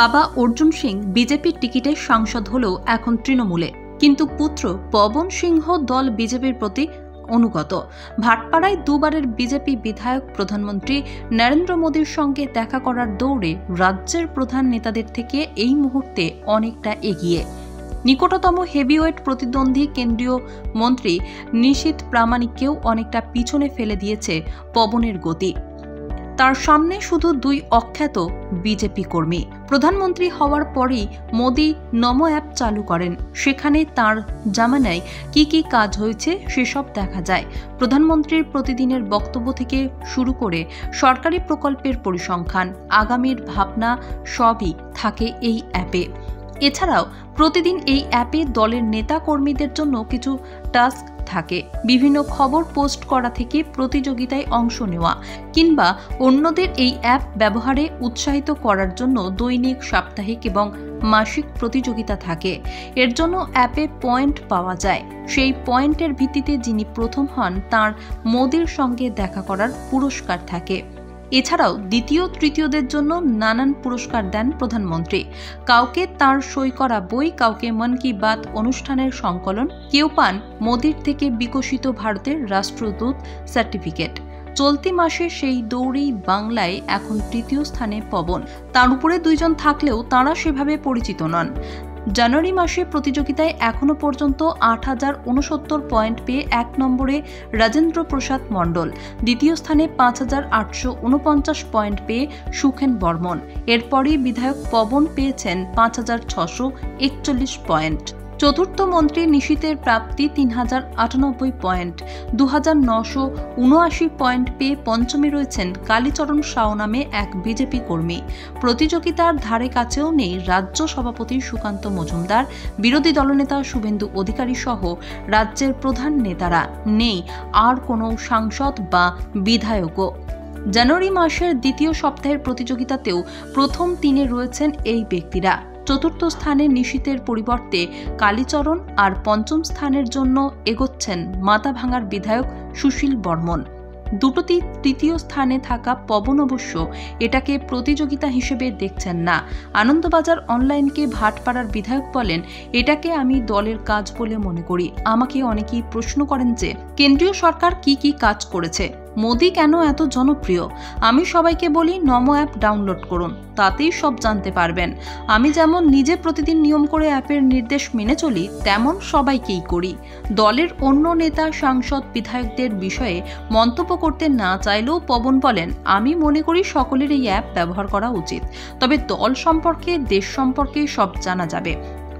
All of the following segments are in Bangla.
বাবা অর্জুন সিং বিজেপির টিকিটে সাংসদ হলেও এখন তৃণমূলে। কিন্তু পুত্র পবন সিংহ দল বিজেপির প্রতি অনুগত। ভাটপাড়ায় দুবারের বিজেপি বিধায়ক প্রধানমন্ত্রী নরেন্দ্র মোদীর সঙ্গে দেখা করার দৌড়ে রাজ্যের প্রধান নেতাদের থেকে এই মুহূর্তে অনেকটা এগিয়ে। নিকটতম হেভিওয়েট প্রতিদ্বন্দ্বী কেন্দ্রীয় মন্ত্রী নিশীত প্রামাণিককেও অনেকটা পিছনে ফেলে দিয়েছে পবনের গতি। তার সামনে শুধু দুই অখ্যাত বিজেপি কর্মী। প্রধানমন্ত্রী হওয়ার পরেই মোদি নমো অ্যাপ চালু করেন। সেখানে তার জামানায় কি কি কাজ হয়েছে সেসব দেখা যায়। প্রধানমন্ত্রীর প্রতিদিনের বক্তব্য থেকে শুরু করে সরকারি প্রকল্পের পরিসংখ্যান, আগামীর ভাবনা সবই থাকে এই অ্যাপে। এছাড়াও প্রতিদিন এই অ্যাপে দলের নেতা কর্মীদের জন্য কিছু টাস্ক থাকে। বিভিন্ন খবর পোস্ট করা থেকে প্রতিযোগিতায় অংশ নেওয়া কিংবা অন্যদের এই অ্যাপ ব্যবহারে উৎসাহিত করার জন্য দৈনিক, সাপ্তাহিক এবং মাসিক প্রতিযোগিতা থাকে। এর জন্য অ্যাপে পয়েন্ট পাওয়া যায়। সেই পয়েন্টের ভিত্তিতে যিনি প্রথম হন, তার মোদির সঙ্গে দেখা করার পুরস্কার থাকে। এছাড়াও দ্বিতীয় তৃতীয়দের জন্য নানান পুরস্কার দেন প্রধানমন্ত্রী। কাউকে তার সই করা বই, কাউকে মন কি বাত অনুষ্ঠানের সংকলন, কেউ পান মোদির থেকে বিকশিত ভারতের রাষ্ট্রদূত সার্টিফিকেট। চলতি মাসে সেই দৌড়েই বাংলায় এখন তৃতীয় স্থানে পবন। তার উপরে দুইজন থাকলেও তাঁরা সেভাবে পরিচিত নন। জানুয়ারি মাসে প্রতিযোগিতায় এখনও পর্যন্ত আট হাজার উনসত্তর পয়েন্ট পেয়ে এক নম্বরে রাজেন্দ্র প্রসাদ মণ্ডল। দ্বিতীয় স্থানে পাঁচ হাজার আটশো উনপঞ্চাশ পয়েন্ট পেয়ে সুখেন বর্মন। এরপরই বিধায়ক পবন পেয়েছেন পাঁচ হাজার ছশো একচল্লিশ পয়েন্ট। চতুর্থ মন্ত্রী নিশীতের প্রাপ্তি তিন হাজার আটানব্বই পয়েন্ট। দু হাজার নশো উনআশি পয়েন্ট পেয়ে পঞ্চমে রয়েছেন কালীচরণ সাও নামে এক বিজেপি কর্মী। প্রতিযোগিতার ধারে কাছেও নেই রাজ্য সভাপতি সুকান্ত মজুমদার, বিরোধী দলনেতা শুভেন্দু অধিকারী সহ রাজ্যের প্রধান নেতারা। নেই আর কোনো সাংসদ বা বিধায়কও। জানুয়ারি মাসের দ্বিতীয় সপ্তাহের প্রতিযোগিতাতেও প্রথম তিনে রয়েছেন এই ব্যক্তিরা। চতুর্থ স্থানে নিশীতের পরিবর্তে কালীচরণ আর পঞ্চম স্থানের জন্য এগোচ্ছেন মাথাভাঙার বিধায়ক সুশীল বর্মন। দুটোটি তৃতীয় স্থানে থাকা পবন অবশ্য এটাকে প্রতিযোগিতা হিসেবে দেখছেন না। আনন্দবাজার অনলাইনকে ভাটপাড়ার বিধায়ক বলেন, এটাকে আমি দলের কাজ বলে মনে করি। আমাকে অনেকেই প্রশ্ন করেন যে, কেন্দ্রীয় সরকার কি কি কাজ করেছে? মোদি কেন এত জনপ্রিয়? আমি সবাইকে বলি নমো অ্যাপ ডাউনলোড করুন, তাতেই সব জানতে পারবেন। আমি যেমন নিজে প্রতিদিন নিয়ম করে অ্যাপের নির্দেশ মেনে চলি, তেমন সবাইকেই করি। দলের অন্য নেতা, সাংসদ, বিধায়কদের বিষয়ে মন্তব্য করতে না চাইলেও পবন বলেন, আমি মনে করি সকলের এই অ্যাপ ব্যবহার করা উচিত। তবে দল সম্পর্কে, দেশ সম্পর্কে সব জানা যাবে।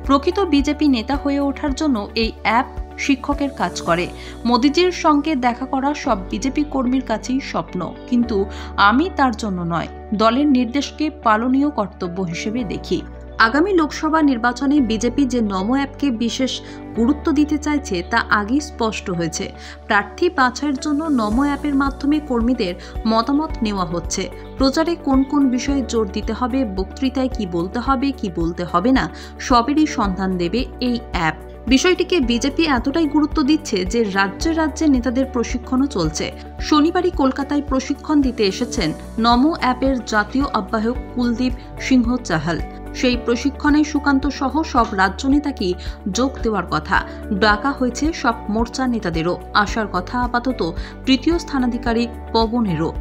প্রকৃত বিজেপি নেতা হয়ে ওঠার জন্য এই অ্যাপ শিক্ষকের কাজ করে। মোদিজির সঙ্গে দেখা করা সব বিজেপি কর্মীর কাছেই স্বপ্ন। কিন্তু আমি তার জন্য নয়, দলের নির্দেশকে পালনীয় কর্তব্য হিসেবে দেখি। আগামী লোকসভা নির্বাচনে বিজেপি যে নমো অ্যাপকে বিশেষ গুরুত্ব দিতে চাইছে, তা আগেই স্পষ্ট হয়েছে। প্রার্থী বাছাইয়ের জন্য নমো অ্যাপের মাধ্যমে কর্মীদের মতামত নেওয়া হচ্ছে। প্রচারে কোন কোন বিষয়ে জোর দিতে হবে, বক্তৃতায় কি বলতে হবে, কি বলতে হবে না, সবেরই সন্ধান দেবে এই অ্যাপ। বিষয়টিকে বিজেপি এতটাই গুরুত্ব দিচ্ছে যে রাজ্যে রাজ্যে নেতাদের প্রশিক্ষণও চলছে। শনিবারই কলকাতায় প্রশিক্ষণ দিতে এসেছেন নমো অ্যাপের জাতীয় আহ্বায়ক কুলদীপ সিংহ চাহাল। সেই প্রশিক্ষণে সুকান্ত সহ সব রাজ্য নেতাকেই যোগ দেওয়ার কথা। ডাকা হয়েছে সব মোর্চা নেতাদেরও। আসার কথা আপাতত তৃতীয় স্থানাধিকারী পবনেরও।